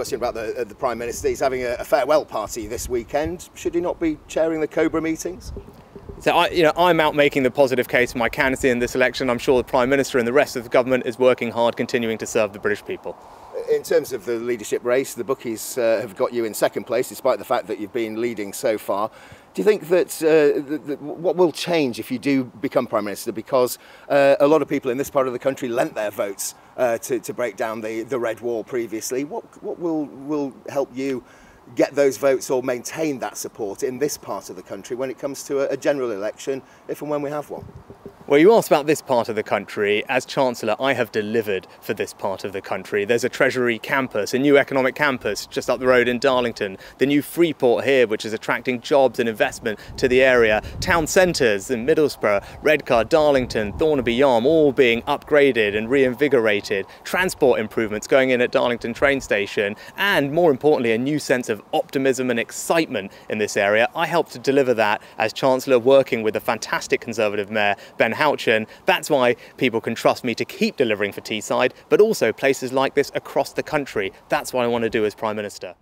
question about the, uh, the Prime Minister. He's having a, a farewell party this weekend. Should he not be chairing the Cobra meetings? So I, you know, I'm out making the positive case for my candidacy in this election. I'm sure the Prime Minister and the rest of the government is working hard, continuing to serve the British people. In terms of the leadership race, the bookies uh, have got you in second place, despite the fact that you've been leading so far. Do you think that, uh, the, the, what will change if you do become Prime Minister? Because uh, a lot of people in this part of the country lent their votes uh, to, to break down the, the Red Wall previously. What, what will, will help you get those votes or maintain that support in this part of the country when it comes to a, a general election, if and when we have one? Well, you asked about this part of the country. As Chancellor, I have delivered for this part of the country. There's a Treasury campus, a new economic campus just up the road in Darlington, the new Freeport here, which is attracting jobs and investment to the area, town centres in Middlesbrough, Redcar, Darlington, Thornaby Yarm, all being upgraded and reinvigorated, transport improvements going in at Darlington train station, and more importantly, a new sense of optimism and excitement in this area. I helped to deliver that as Chancellor, working with the fantastic Conservative Mayor, Ben Houchen. That's why people can trust me to keep delivering for Teesside, but also places like this across the country. That's what I want to do as Prime Minister.